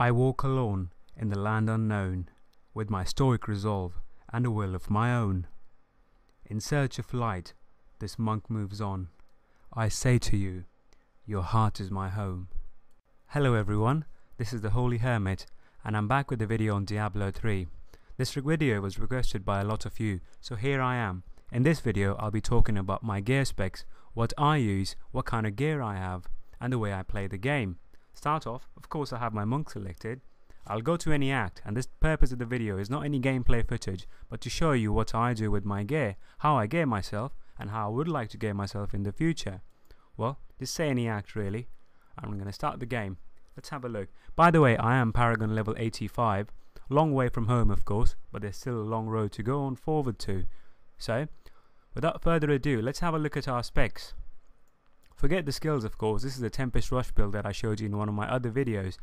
I walk alone in the land unknown, with my stoic resolve and a will of my own. In search of light, this monk moves on. I say to you, your heart is my home. Hello everyone, this is the Holy Hermit, and I'm back with a video on Diablo 3. This video was requested by a lot of you, so here I am. In this video, I'll be talking about my gear specs, what I use, what kind of gear I have, and the way I play the game. Start off, of course I have my monk selected. I'll go to any act, and this purpose of the video is not any gameplay footage, but to show you what I do with my gear, how I gear myself, and how I would like to gear myself in the future. Well, just say any act really. I'm going to start the game. Let's have a look. By the way, I am Paragon level 85. Long way from home, of course, but there's still a long road to go on forward to. So, without further ado, let's have a look at our specs. Forget the skills, of course. This is the Tempest Rush build that I showed you in one of my other videos.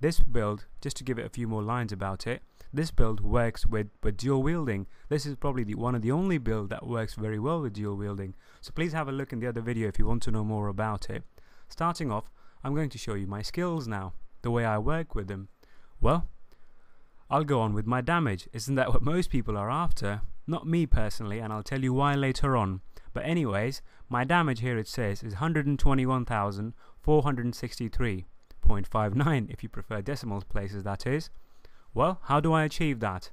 This build, just to give it a few more lines about it, this build works with, with dual wielding. This is probably the, one of the only build that works very well with dual wielding. So please have a look in the other video if you want to know more about it. Starting off, I'm going to show you my skills now, the way I work with them. Well, I'll go on with my damage. Isn't that what most people are after? Not me personally, and I'll tell you why later on. But anyways, my damage here it says is 121,463.59 if you prefer decimal places that is. Well, how do I achieve that?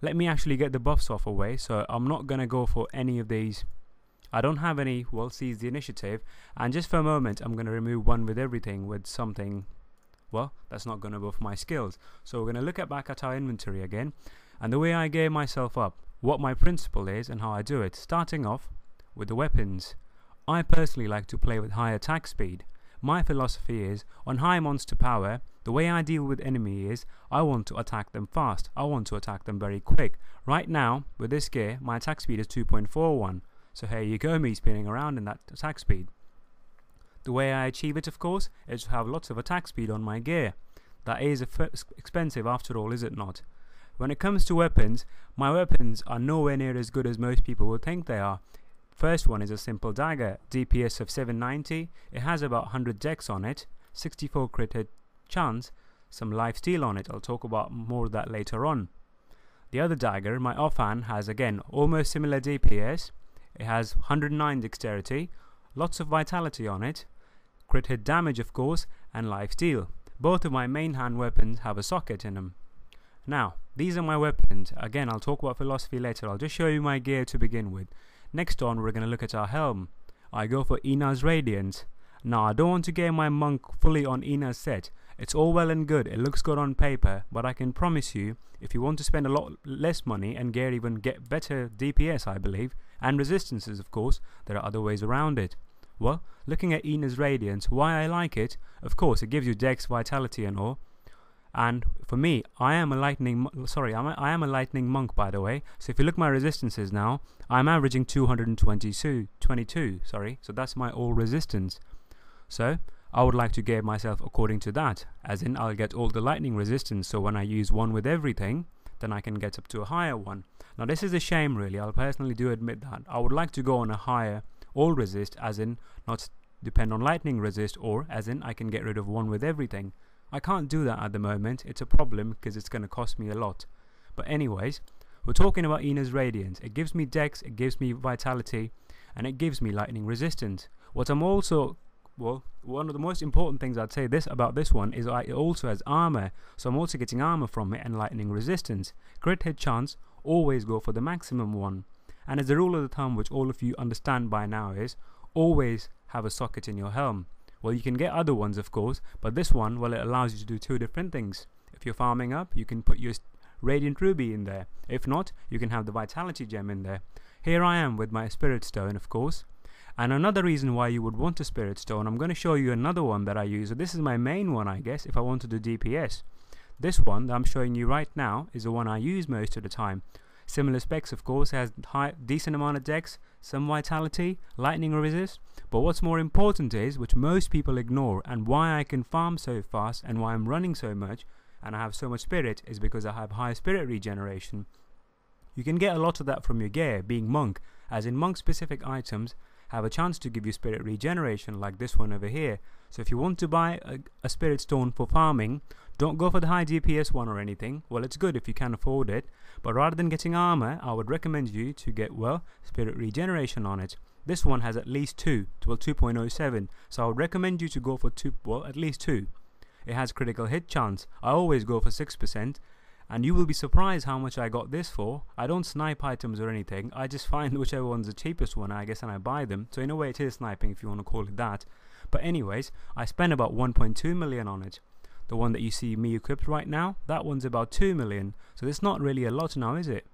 Let me actually get the buffs off away, so I'm not going to go for any of these. I don't have any, well, seize the initiative, and just for a moment I'm going to remove one with everything with something, well, that's not going to buff my skills. So we're going to look at back at our inventory again, and the way I gear myself up, what my principle is and how I do it. Starting off with the weapons. I personally like to play with high attack speed. My philosophy is, on high monster power, the way I deal with enemy is, I want to attack them fast. I want to attack them very quick. Right now, with this gear, my attack speed is 2.41. So here you go, me spinning around in that attack speed. The way I achieve it, of course, is to have lots of attack speed on my gear. That is expensive after all, is it not? When it comes to weapons, my weapons are nowhere near as good as most people would think they are. First one is a simple dagger, DPS of 790, it has about 100 dex on it, 64 crit hit chance, some life steal on it, I'll talk about more of that later on. The other dagger, my offhand, has again almost similar DPS, it has 109 dexterity, lots of vitality on it, crit hit damage of course, and life steal. Both of my main hand weapons have a socket in them. Now, these are my weapons. Again, I'll talk about philosophy later. I'll just show you my gear to begin with. Next on, we're going to look at our helm. I go for Inna's Radiant. Now, I don't want to gear my monk fully on Inna's set. It's all well and good, it looks good on paper, but I can promise you, if you want to spend a lot less money and gear even get better DPS, I believe, and resistances, of course, there are other ways around it. Well, looking at Inna's Radiance, why I like it, of course, it gives you dex, vitality and all, and for me, I am a lightning, sorry, I'm a, I am a lightning monk by the way. So if you look at my resistances now, I'm averaging 222, 22, sorry. So that's my all resistance. So I would like to gear myself according to that, as in I'll get all the lightning resistance. So when I use one with everything, then I can get up to a higher one. Now this is a shame really, I'll personally do admit that. I would like to go on a higher all resist, as in not depend on lightning resist, or as in I can get rid of one with everything. I can't do that at the moment, it's a problem because it's going to cost me a lot. But anyways, we're talking about Inna's Radiance. It gives me dex, it gives me vitality, and it gives me lightning resistance. What I'm also well, one of the most important things I'd say this about this one is it also has armor, so I'm also getting armor from it and lightning resistance. Crit hit chance, always go for the maximum one. And as a rule of the thumb, which all of you understand by now, is always have a socket in your helm. Well, you can get other ones, of course, but this one, well, it allows you to do two different things. If you're farming up, you can put your Radiant Ruby in there. If not, you can have the Vitality Gem in there. Here I am with my Spirit Stone, of course. And another reason why you would want a Spirit Stone, I'm going to show you another one that I use. So this is my main one, I guess, if I want to do DPS. This one that I'm showing you right now is the one I use most of the time. Similar specs, of course, has high, decent amount of dex, some vitality, lightning resist. But what's more important is, which most people ignore, and why I can farm so fast and why I'm running so much and I have so much spirit is because I have high spirit regeneration. You can get a lot of that from your gear, being monk, as in monk specific items have a chance to give you spirit regeneration like this one over here. So if you want to buy a, a spirit stone for farming, don't go for the high DPS one or anything. Well, it's good if you can afford it, but rather than getting armor, I would recommend you to get, well, spirit regeneration on it. This one has at least 2, well 2.07, so I would recommend you to go for 2, well at least 2. It has critical hit chance, I always go for 6%, and you will be surprised how much I got this for. I don't snipe items or anything, I just find whichever one's the cheapest one I guess and I buy them, so in a way it is sniping if you want to call it that. But anyways, I spent about 1.2 million on it. The one that you see me equipped right now, that one's about 2 million, so it's not really a lot now is it?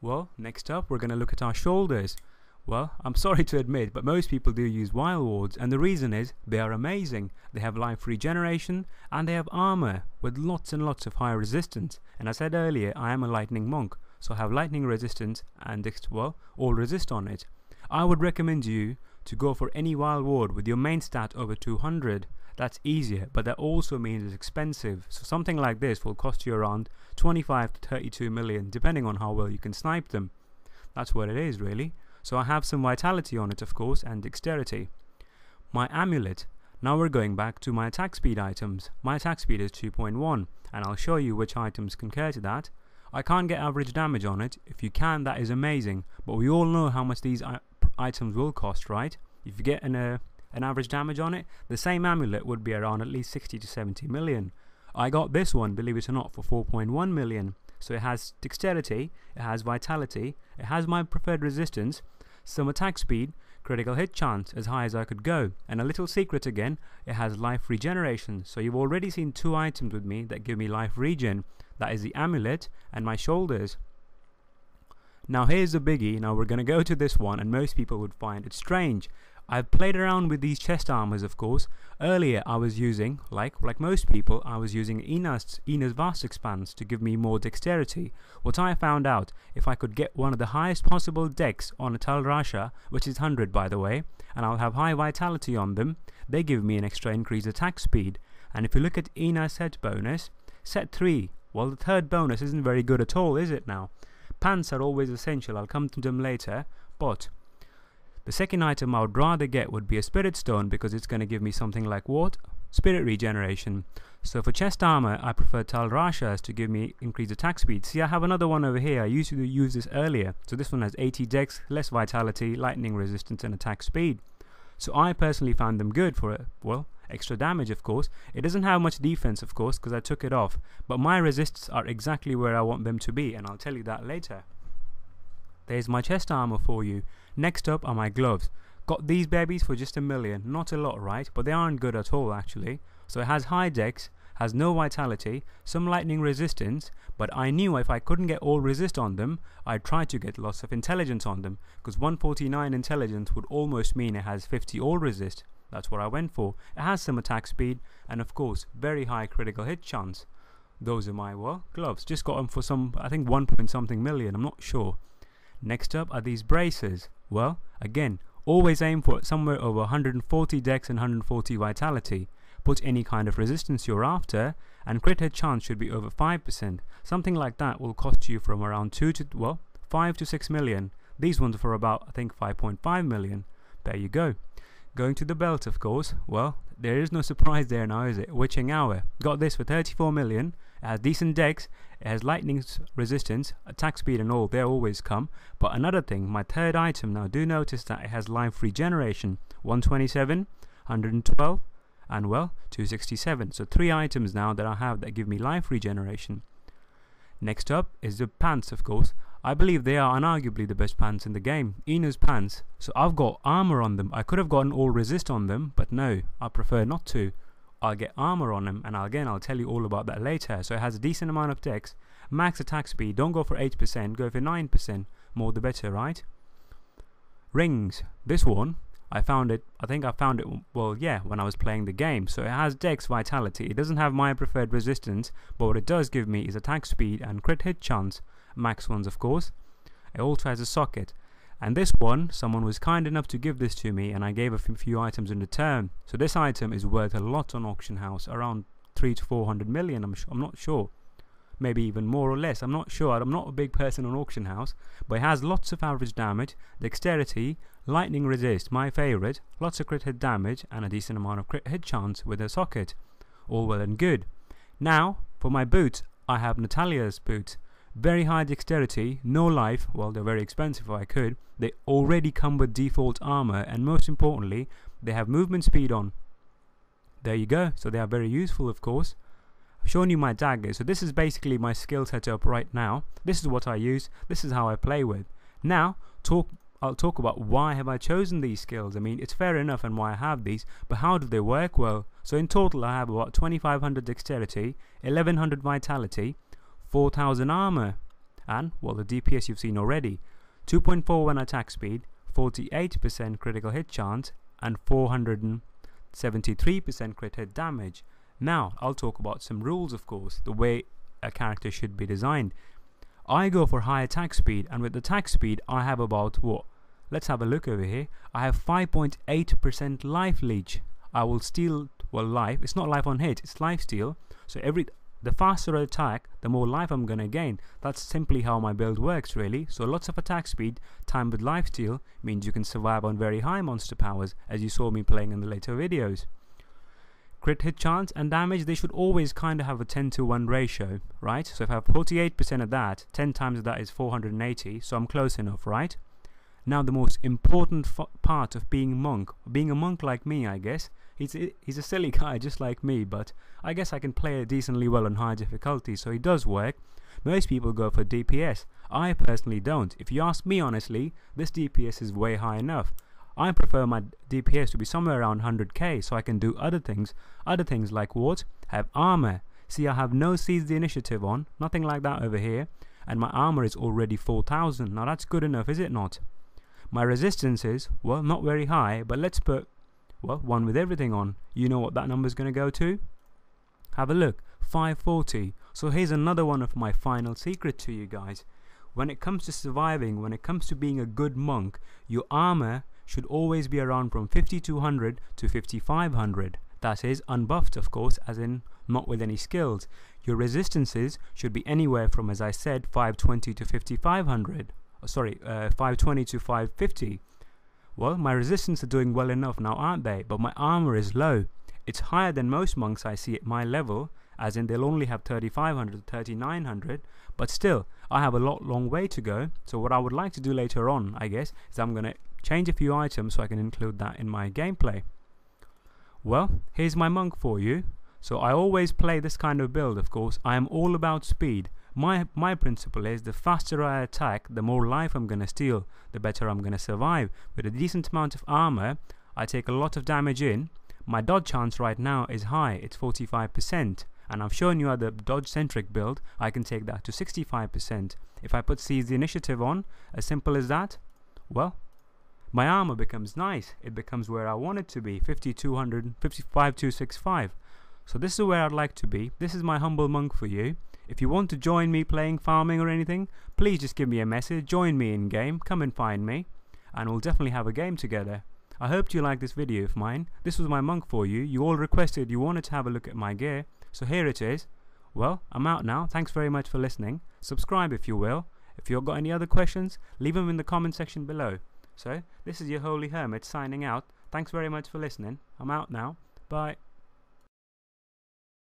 Well, next up we're going to look at our shoulders. Well, I'm sorry to admit, but most people do use Vile Wards, and the reason is they are amazing. They have life regeneration, and they have armor with lots and lots of high resistance. And I said earlier, I am a lightning monk, so I have lightning resistance and, well, all resist on it. I would recommend you to go for any Vile Ward with your main stat over 200. That's easier, but that also means it's expensive. So something like this will cost you around 25 to 32 million, depending on how well you can snipe them. That's what it is, really. So I have some vitality on it of course and dexterity. My amulet. Now we're going back to my attack speed items. My attack speed is 2.1 and I'll show you which items compare to that. I can't get average damage on it. If you can that is amazing. But we all know how much these items will cost right? If you get an, uh, an average damage on it, the same amulet would be around at least 60 to 70 million. I got this one, believe it or not, for 4.1 million. So it has dexterity, it has vitality, it has my preferred resistance, some attack speed, critical hit chance as high as I could go, and a little secret again, it has life regeneration. So you've already seen two items with me that give me life regen. That is the amulet and my shoulders. Now here's the biggie, now we're going to go to this one and most people would find it strange. I've played around with these chest armors of course. Earlier I was using, like like most people, I was using Inna's, Inna's Vast Expanse to give me more dexterity. What I found out, if I could get one of the highest possible dex on a Tal Rasha, which is 100 by the way, and I'll have high vitality on them, they give me an extra increased attack speed. And if you look at Inna's set bonus, set 3, well the third bonus isn't very good at all is it now? Pants are always essential, I'll come to them later, but the second item I would rather get would be a Spirit Stone because it's going to give me something like what? Spirit Regeneration. So for chest armor, I prefer Tal Rashas to give me increased attack speed. See, I have another one over here. I used to use this earlier. So this one has 80 dex, less vitality, lightning resistance, and attack speed. So I personally found them good for, well, extra damage of course. It doesn't have much defense of course because I took it off. But my resists are exactly where I want them to be and I'll tell you that later. There's my chest armor for you. Next up are my gloves. Got these babies for just a million. Not a lot, right? But they aren't good at all, actually. So it has high dex, has no vitality, some lightning resistance, but I knew if I couldn't get all resist on them, I'd try to get lots of intelligence on them, because 149 intelligence would almost mean it has 50 all resist. That's what I went for. It has some attack speed, and of course, very high critical hit chance. Those are my, well, gloves. Just got them for some, I think 1 point something million, I'm not sure. Next up are these braces. Well, again, always aim for somewhere over 140 dex and 140 vitality. Put any kind of resistance you're after, and crit hit chance should be over 5%. Something like that will cost you from around 2 to, well, 5 to 6 million. These ones are for about, I think, 5.5 million. There you go. Going to the belt, of course. Well, there is no surprise there now, is it? Witching Hour. Got this for 34 million. It has decent dex, it has lightning resistance, attack speed and all, they always come. But another thing, my third item now, do notice that it has life regeneration. 127, 112, and well, 267. So three items now that I have that give me life regeneration. Next up is the pants, of course. I believe they are unarguably the best pants in the game. Inna's pants. So I've got armor on them. I could have gotten all resist on them, but no, I prefer not to. I'll get armor on them, and again, I'll tell you all about that later. So it has a decent amount of dex, max attack speed. Don't go for 8%, go for 9%. More the better, right? Rings. This one, I found it, I think I found it, well, yeah, when I was playing the game. So it has dex vitality. It doesn't have my preferred resistance, but what it does give me is attack speed and crit hit chance. Max ones, of course. It also has a socket. And this one, someone was kind enough to give this to me and I gave a few items in return. So this item is worth a lot on auction house, around 3 to 400 million, I'm, I'm not sure. maybe even more or less. I'm not sure. I'm not a big person on auction house, but it has lots of average damage, dexterity, lightning resist, my favorite, lots of crit hit damage, and a decent amount of crit hit chance with a socket. All well and good. Now, for my boots, I have Natalia's boots. Very high dexterity, no life, well, they're very expensive if I could. They already come with default armor, and most importantly, they have movement speed on. There you go, so they are very useful, of course. I've shown you my dagger, so this is basically my skill setup right now. This is what I use, this is how I play with. Now, talk I'll talk about why have I chosen these skills. I mean, it's fair enough and why I have these, but how do they work well? So in total, I have about 2500 dexterity, 1100 vitality, 4000 armor, and, well, the DPS you've seen already, 2.41 attack speed, 48% critical hit chance, and 473% crit hit damage. Now, I'll talk about some rules, of course, the way a character should be designed. I go for high attack speed, and with the attack speed, I have about what? Let's have a look over here. I have 5.8% life leech. I will steal, well, life. It's not life on hit, it's life steal. So every the faster I attack, the more life I'm gonna gain. That's simply how my build works, really. So lots of attack speed, timed with life steal, means you can survive on very high monster powers, as you saw me playing in the later videos. Crit hit chance and damage, they should always kind of have a 10 to 1 ratio, right? So if I have 48% of that, 10 times of that is 480, so I'm close enough, right? Now the most important part of being monk, being a monk like me, I guess. He's a, he's a silly guy just like me, but I guess I can play it decently well on high difficulty, so it does work. Most people go for DPS. I personally don't. If you ask me honestly, this DPS is way high enough. I prefer my DPS to be somewhere around 100k so I can do other things. Other things like what? Have armor. See, I have no seize the initiative on, nothing like that over here, and my armor is already 4000. Now that's good enough, is it not? My resistance is, well, not very high, but let's put, well, one with everything on. You know what that number is going to go to? Have a look, 540. So here's another one of my final secret to you guys. When it comes to surviving, when it comes to being a good monk, your armor should always be around from 5200 to 5500. That is, unbuffed of course, as in not with any skills. Your resistances should be anywhere from, as I said, 520 to 5500. Oh, sorry, uh, 520 to 550. Well, my resistance are doing well enough now, aren't they? But my armor is low. It's higher than most monks I see at my level, as in they'll only have 3500 to 3900 but still I have a lot long way to go so what I would like to do later on I guess is I'm gonna change a few items so I can include that in my gameplay. Well, here's my monk for you. So I always play this kind of build, of course. I am all about speed. My, my principle is the faster I attack, the more life I'm gonna steal, the better I'm gonna survive. With a decent amount of armor, I take a lot of damage in. My dodge chance right now is high, it's 45%. And I've shown you how the dodge centric build, I can take that to 65%. If I put seize the initiative on, as simple as that, well, my armor becomes nice. It becomes where I want it to be, 5200, 55265. So this is where I'd like to be. This is my humble monk for you. If you want to join me playing farming or anything, please just give me a message, join me in game, come and find me, and we'll definitely have a game together. I hope you liked this video of mine. This was my monk for you. You all requested you wanted to have a look at my gear, so here it is. Well, I'm out now. Thanks very much for listening. Subscribe if you will. If you've got any other questions, leave them in the comment section below. So, this is your Holy Hermit signing out. Thanks very much for listening. I'm out now. Bye.